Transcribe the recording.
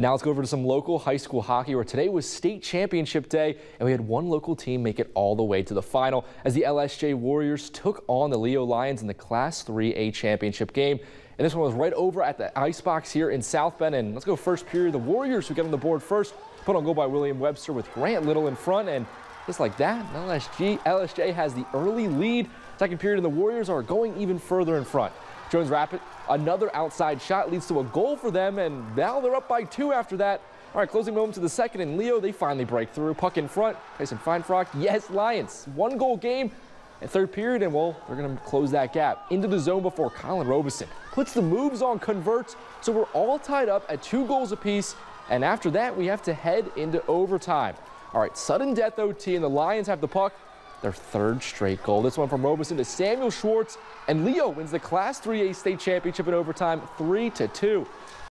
Now let's go over to some local high school hockey where today was state championship day and we had one local team make it all the way to the final as the LSJ Warriors took on the Leo Lions in the Class 3A championship game. And this one was right over at the Ice Box here in South Bend. And let's go first period. The Warriors who get on the board first, put on goal by William Webster with Grant Little in front. And just like that, LSG, LSJ has the early lead. Second period, and the Warriors are going even further in front. Jones Rapid, another outside shot leads to a goal for them, and now they're up by two after that. All right, closing moments of the second, and Leo, they finally break through. Puck in front, Tyson Feinfrock, yes, Lions. One goal game, and third period, and well, they're going to close that gap. Into the zone before Colin Robeson puts the moves on, converts, so we're all tied up at two goals apiece, and after that, we have to head into overtime. All right, sudden death OT, and the Lions have the puck their third straight goal. This one from Robeson to Samuel Schwartz, and Leo wins the Class 3A state championship in overtime 3 to 2.